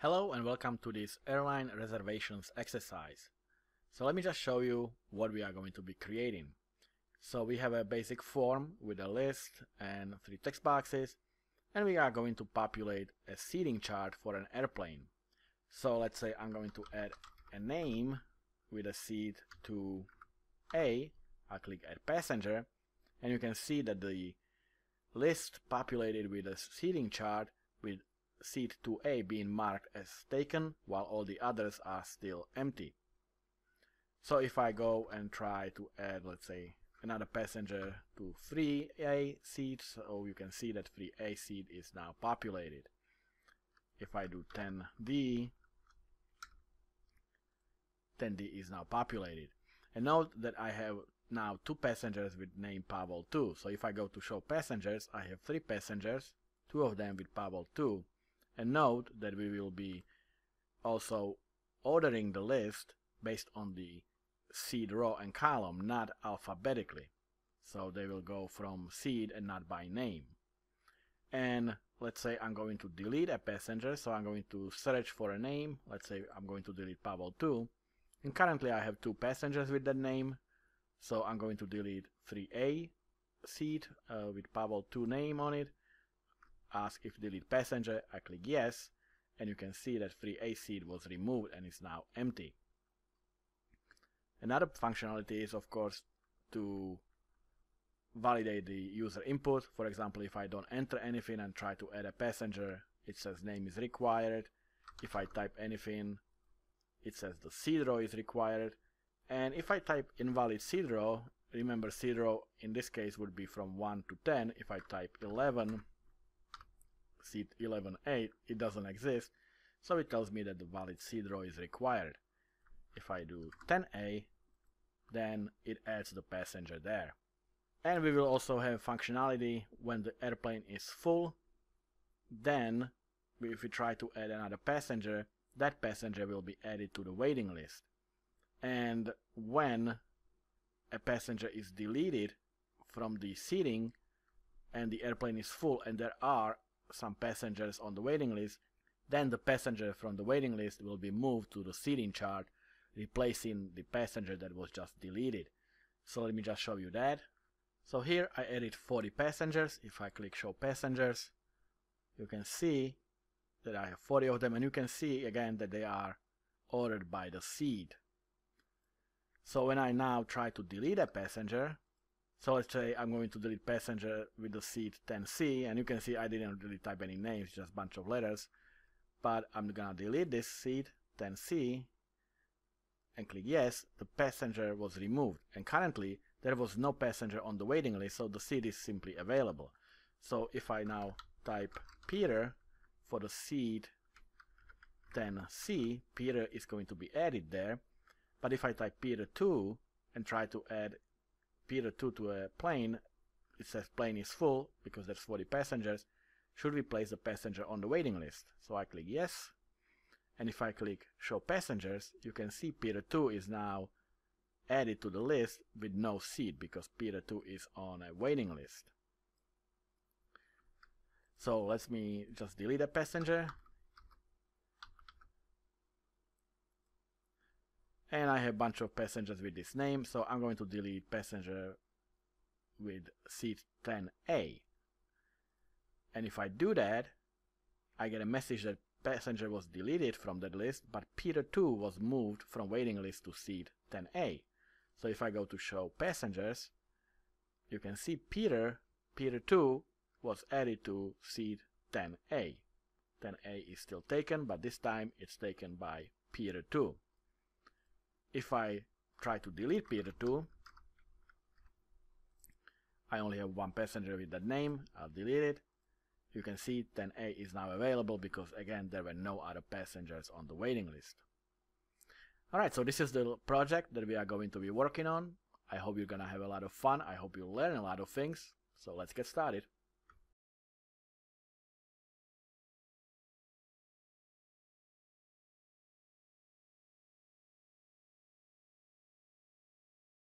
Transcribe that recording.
Hello and welcome to this airline reservations exercise. So let me just show you what we are going to be creating. So we have a basic form with a list and three text boxes and we are going to populate a seating chart for an airplane. So let's say I'm going to add a name with a seat to A. I'll click add passenger and you can see that the list populated with a seating chart with seat 2A being marked as taken while all the others are still empty. So if I go and try to add, let's say, another passenger to 3A seat, so you can see that 3A seat is now populated. If I do 10D, 10D is now populated. And note that I have now two passengers with name Pavol 2. So if I go to show passengers, I have three passengers, two of them with Pavol 2, and note that we will be also ordering the list based on the seed row and column, not alphabetically. So they will go from seed and not by name. And let's say I'm going to delete a passenger, so I'm going to search for a name. Let's say I'm going to delete Pavol 2. And currently I have two passengers with that name, so I'm going to delete 3A seat uh, with Pavol 2 name on it ask if delete passenger, I click yes, and you can see that 3A seat was removed and is now empty. Another functionality is of course to validate the user input. For example, if I don't enter anything and try to add a passenger, it says name is required. If I type anything, it says the seed row is required. And if I type invalid seed row, remember seed row in this case would be from 1 to 10. If I type 11, seed 11A, it doesn't exist, so it tells me that the valid seed row is required. If I do 10A, then it adds the passenger there. And we will also have functionality when the airplane is full, then if we try to add another passenger, that passenger will be added to the waiting list. And when a passenger is deleted from the seating and the airplane is full and there are some passengers on the waiting list, then the passenger from the waiting list will be moved to the seating chart, replacing the passenger that was just deleted. So let me just show you that. So here I added 40 passengers. If I click show passengers, you can see that I have 40 of them and you can see again that they are ordered by the seat. So when I now try to delete a passenger, so let's say I'm going to delete passenger with the seat 10C, and you can see I didn't really type any names, just a bunch of letters. But I'm gonna delete this seat 10C and click yes, the passenger was removed. And currently there was no passenger on the waiting list, so the seat is simply available. So if I now type Peter for the seat 10C, Peter is going to be added there. But if I type Peter 2 and try to add Peter 2 to a plane, it says plane is full because there's 40 passengers. Should we place the passenger on the waiting list? So I click yes. And if I click show passengers, you can see Peter 2 is now added to the list with no seat because Peter 2 is on a waiting list. So let me just delete a passenger and I have a bunch of passengers with this name so I'm going to delete passenger with seat 10A and if I do that I get a message that passenger was deleted from that list but Peter 2 was moved from waiting list to seat 10A so if I go to show passengers you can see Peter Peter 2 was added to seat 10A 10A is still taken but this time it's taken by Peter 2 if I try to delete Peter 2, I only have one passenger with that name, I'll delete it. You can see 10A is now available because again there were no other passengers on the waiting list. Alright, so this is the project that we are going to be working on. I hope you're gonna have a lot of fun, I hope you learn a lot of things, so let's get started.